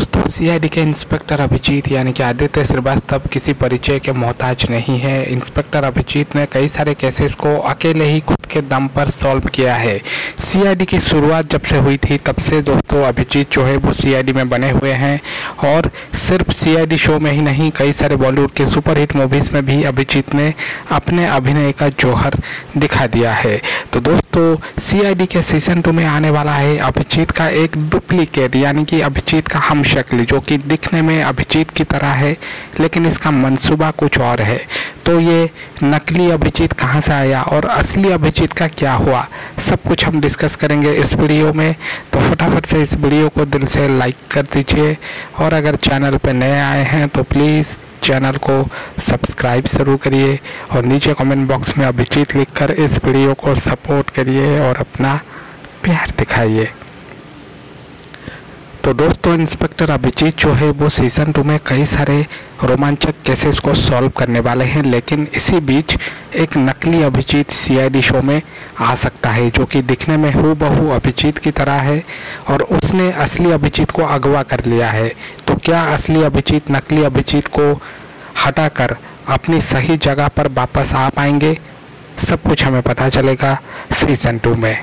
दोस्तों सीआईडी के इंस्पेक्टर अभिजीत, यानी कि आदित्य श्रीवास्तव, किसी परिचय के मोहताज नहीं है। इंस्पेक्टर अभिजीत ने कई सारे केसेस को अकेले ही खुद के दम पर सॉल्व किया है। सीआईडी की शुरुआत जब से हुई थी, तब से दोस्तों अभिजीत जो है वो सीआईडी में बने हुए हैं और सिर्फ़ सीआईडी शो में ही नहीं, कई सारे बॉलीवुड के सुपरहिट मूवीज़ में भी अभिजीत ने अपने अभिनय का जौहर दिखा दिया है। तो दोस्तों सीआईडी के सीज़न टू में आने वाला है अभिजीत का एक डुप्लीकेट यानी कि अभिजीत का हम शक्ल, जो कि दिखने में अभिजीत की तरह है, लेकिन इसका मनसूबा कुछ और है। तो ये नकली अभिजीत कहाँ से आया और असली अभिजीत का क्या हुआ? सब कुछ हम डिस्कस करेंगे इस वीडियो में। तो फटाफट से इस वीडियो को दिल से लाइक कर दीजिए। और अगर चैनल पर नए आए हैं तो प्लीज़ चैनल को सब्सक्राइब ज़रूर करिए। और नीचे कमेंट बॉक्स में अभिजीत लिखकर इस वीडियो को सपोर्ट करिए और अपना प्यार दिखाइए। तो दोस्तों, इंस्पेक्टर अभिजीत जो है, वो सीज़न टू में कई सारे रोमांचक केसेस को सॉल्व करने वाले हैं, लेकिन इसी बीच एक नकली अभिजीत सीआईडी शो में आ सकता है, जो कि दिखने में हु बहू अभिजीत की तरह है और उसने असली अभिजीत को अगवा कर लिया है। तो क्या असली अभिजीत, नकली अभिजीत को हटाकर अपनी सही जगह पर वापस आ पाएँगे? सब कुछ हमें पता चलेगा सीज़न टू में।